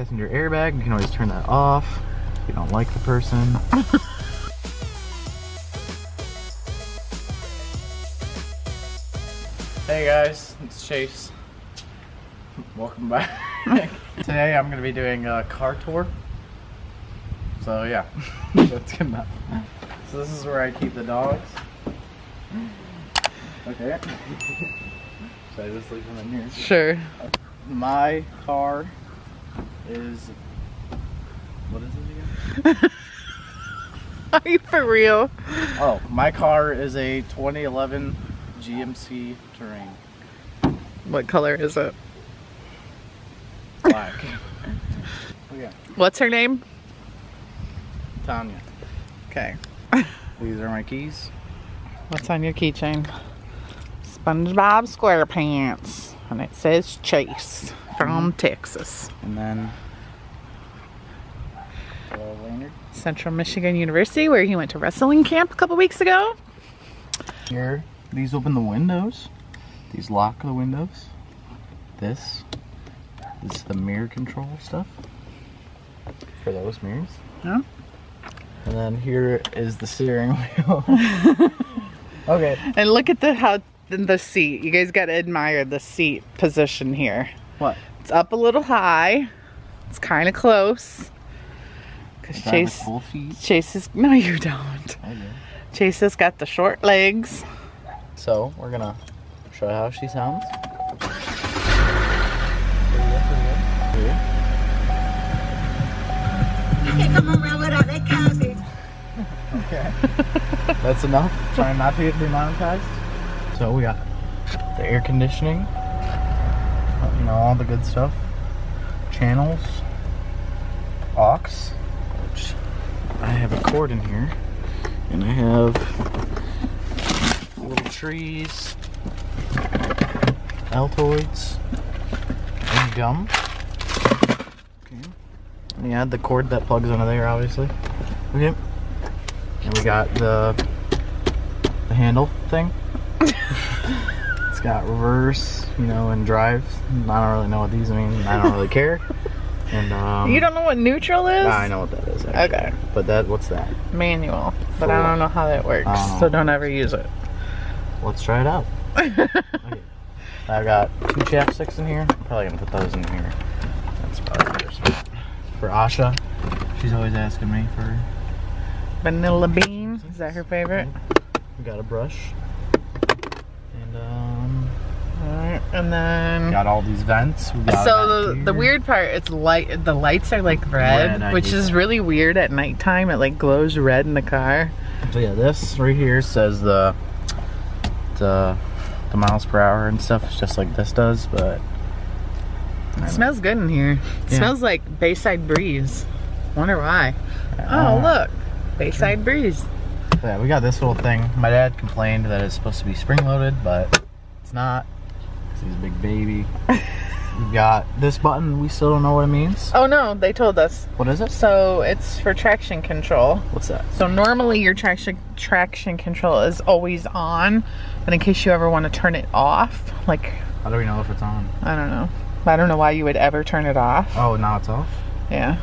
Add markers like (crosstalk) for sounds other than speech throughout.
passenger airbag. You can always turn that off if you don't like the person. (laughs) hey guys, it's Chase. Welcome back. (laughs) Today I'm gonna be doing a car tour. So yeah, (laughs) that's good enough. So this is where I keep the dogs. Okay. Should I just leave them in here? Sure. My car is. What is it again? (laughs) Are you for real? Oh, my car is a 2011 GMC Terrain. What color is it? Black. (laughs) oh, yeah. What's her name? Tonya. Okay. These are my keys. What's on your keychain? SpongeBob SquarePants. And it says Chase from mm-hmm. Texas. And then. Central Michigan University, where he went to wrestling camp a couple weeks ago. Here, these open the windows. These lock the windows. This. This is the mirror control stuff. For those mirrors. Yeah. And then here is the steering wheel. (laughs) okay. And look at the how the seat. You guys got to admire the seat position here. What? It's up a little high. It's kind of close. Cause Do I have Chase, full feet. Chase is (laughs) no, you don't. I do. Chase has got the short legs. So we're gonna show you how she sounds. Okay. (laughs) That's enough. Trying not to get demonetized. So we got the air conditioning. You know, all the good stuff. Channels. Aux. Which I have a cord in here. And I have little trees. Altoids. And gum. Okay. And you add the cord that plugs into there, obviously. Okay. And we got the the handle thing. (laughs) it's got reverse, you know, and drive. I don't really know what these mean. I don't really care. And um, you don't know what neutral is? I know what that is. Actually. Okay. But that what's that? Manual. But I don't know how that works. I. So don't ever use it. Let's try it out. (laughs) Okay. I've got two chapsticks in here. I'm probably gonna put those in here. That's probably the first spot. For Asha, she's always asking me for. Vanilla bean. Is that her favorite? We got a brush. And um, Alright. And then got all these vents. We got so back the, the weird part it's light the lights are like red, Red, which is that. really weird at nighttime it like glows red in the car So yeah, this right here says the the the miles per hour and stuff. It's just like this does, but I it know. smells good in here it Yeah. smells like bayside breeze wonder why oh Uh, look bayside breeze Yeah, we got this little thing. My dad complained that it's supposed to be spring loaded, but it's not. he's a big baby. (laughs) We've got this button. We still don't know what it means. oh no they told us What is it? so it's for traction control What's that? so normally your traction traction control is always on but in case you ever want to turn it off like How do we know if it's on? i don't know i don't know why you would ever turn it off Oh, now it's off. yeah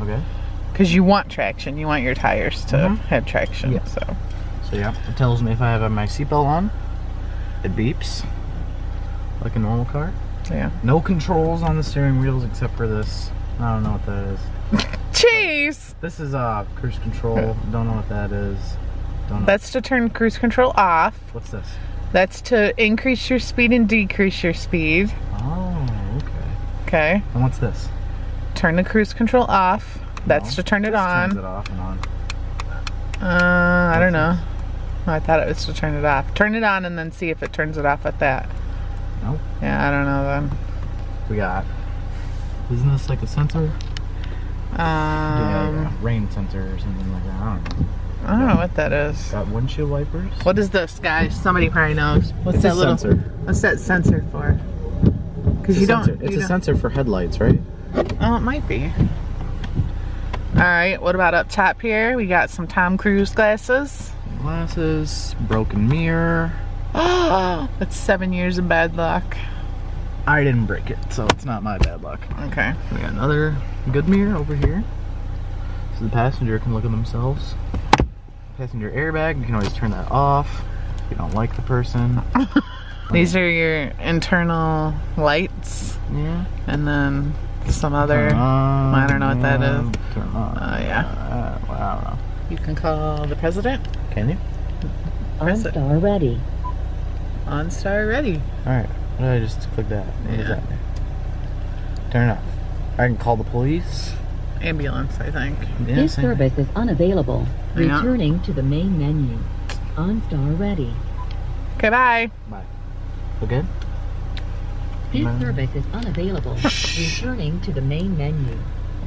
Okay. Because you want traction. You want your tires to Mhm. have traction. Yeah. So So yeah, it tells me if I have my seatbelt on. It beeps like a normal car. yeah. No controls on the steering wheels except for this. I don't know what that is. (laughs) Chase! This is uh cruise control. don't know what that is. Don't know. That's to turn cruise control off. What's this? That's to increase your speed and decrease your speed. Oh, okay. Okay. And what's this? Turn the cruise control off. That's No, to turn it on. it off and on. Uh, I don't know. I thought it was to turn it off. Turn it on and then see if it turns it off at that. Nope. Yeah, I don't know then. We got. Isn't this like a sensor? Um, yeah, yeah, rain sensor or something like that. I don't know. I don't know what that is. Got windshield wipers. What is this, guys? Somebody probably knows. What's It's that a little? sensor. What's that sensor for? Because It's you a don't. sensor. It's you a don't- sensor for headlights, right? Oh, it might be. All right, what about up top here? We got some Tom Cruise glasses. Glasses, broken mirror. Oh, that's seven years of bad luck. I didn't break it, so it's not my bad luck. Okay. We got another good mirror over here. So the passenger can look at themselves. Passenger airbag, you can always turn that off if you don't like the person. (laughs) These are your internal lights, Yeah. and then some other. Turn I don't know what that is. yeah, is. Turn on. Oh, yeah. Uh, well, I don't know. You can call the president. Can you? President. OnStar ready. OnStar ready. Alright. What did I just click that? What is Yeah. that? Turn it off. I can call the police. Ambulance, I think. Yeah, This same thing. service is unavailable. Yeah. Returning to the main menu. OnStar ready. Okay, bye. We good? This Man. service is unavailable. Returning to the main menu.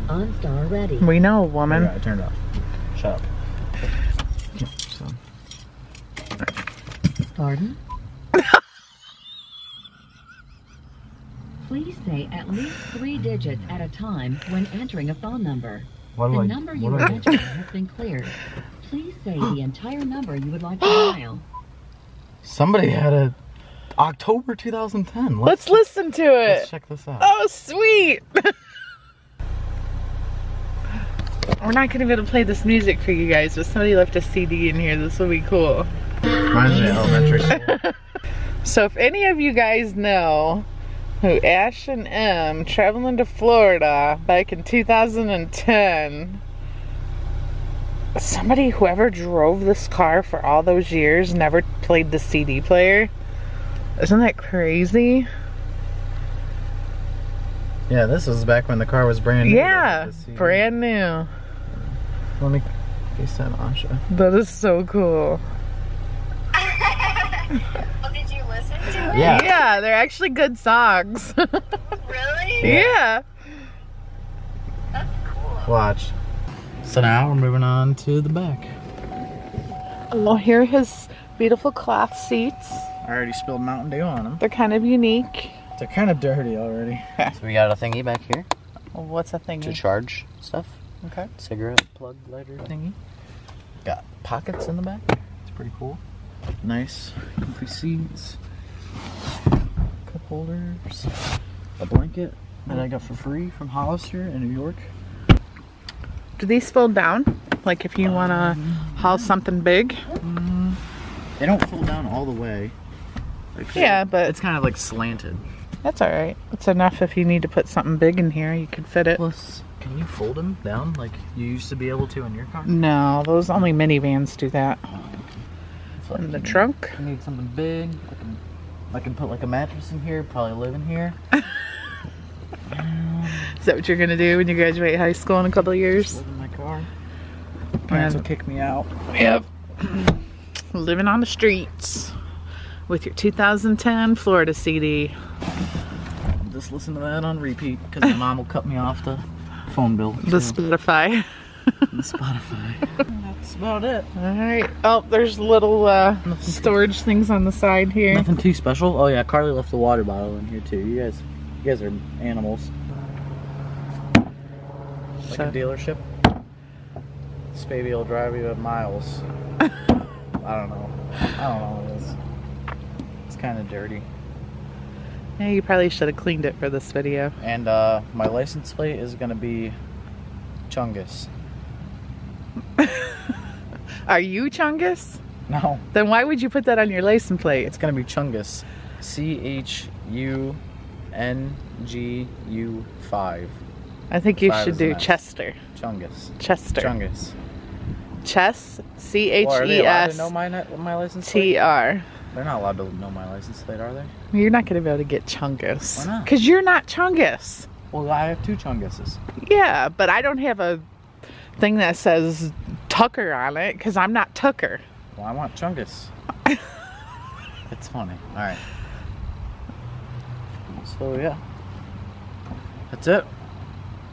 OnStar ready. We know, Oh, woman. yeah, I turned off. Shut up. So. Pardon? Please say at least three digits at a time when entering a phone number. What The I, number you what are do I do? entering has been cleared. Please say the (gasps) entire number you would like to (gasps) dial. Somebody had a October 2010. Let's listen to it. Let's check this out. Oh, sweet. We're not going to be able to play this music for you guys, but somebody left a CD in here. This will be cool. Reminds me of elementary school. (laughs) So if any of you guys know who Ash and M traveling to Florida back in 2010, somebody whoever drove this car for all those years never played the CD player. Isn't that crazy? yeah, this was back when the car was brand new. Yeah, brand new. Let me face that Asha. That is so cool. (laughs) Well, did you listen to it? Yeah. Yeah, they're actually good songs. (laughs) Really? yeah. That's cool. Watch. So now we're moving on to the back. Well, here are his beautiful cloth seats. I already spilled Mountain Dew on them. They're kind of unique. They're kind of dirty already. (laughs) So we got a thingy back here Well, what's a thingy? to charge stuff. Okay. Cigarette plug lighter thingy. Got pockets in the back. It's pretty cool. Nice, comfy seats. Cup holders. A blanket that I got for free from Hollister in New York. Do these fold down? Like if you want to haul something big? Mm, they don't fold down all the way. Like, Yeah, but it's kind of like slanted. that's all right. It's enough if you need to put something big in here, you could fit it. Plus, can you fold them down like you used to be able to in your car? No, those only minivans do that. Like In the trunk? I need something big. I can, I can put like a mattress in here. Probably live in here. (laughs) Is that what you're gonna do when you graduate high school in a couple of years? Live in my car. Parents will kick me out. Yep. Living on the streets with your 2010 Florida CD. Just listen to that on repeat because my mom will cut me off the phone bill. The Spotify. the Spotify. That's about it. All right. Oh, there's little uh, storage things on the side here. Nothing too special. Oh yeah, Karli left the water bottle in here too. You guys, you guys are animals. Like So- a dealership. This baby will drive you at miles. (laughs) I don't know. I don't know. Kind of dirty. Yeah, you probably should have cleaned it for this video. And uh, my license plate is gonna be Chungus. (laughs) Are you Chungus? No, Then why would you put that on your license plate? it's gonna be Chungus. C H U N G U five. I think you Five should do nice. Chester. Chungus. Chester. Chungus. Chess. C H Well, are they E to S know my license plate? T R. They're not allowed to know my license plate, are they? You're not going to be able to get Chungus. Why not? Because you're not Chungus. Well, I have two Chunguses. Yeah, but I don't have a thing that says Tucker on it because I'm not Tucker. Well, I want Chungus. (laughs) it's funny. All right. So yeah, that's it.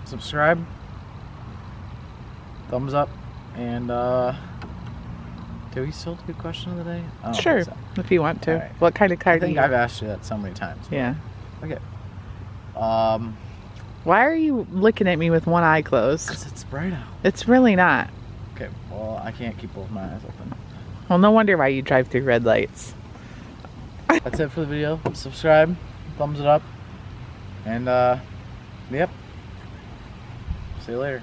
Subscribe, thumbs up, and uh, do we still do question of the day? I Sure, so. if you want to. Alright. What kind of car I do think you I've asked you that so many times. Yeah. Um, Why are you looking at me with one eye closed? cause it's bright out. It's really not. Okay. Well, I can't keep both my eyes open. Well, no wonder why you drive through red lights. That's it for the video. Subscribe, thumbs it up, And uh, yep. See you later.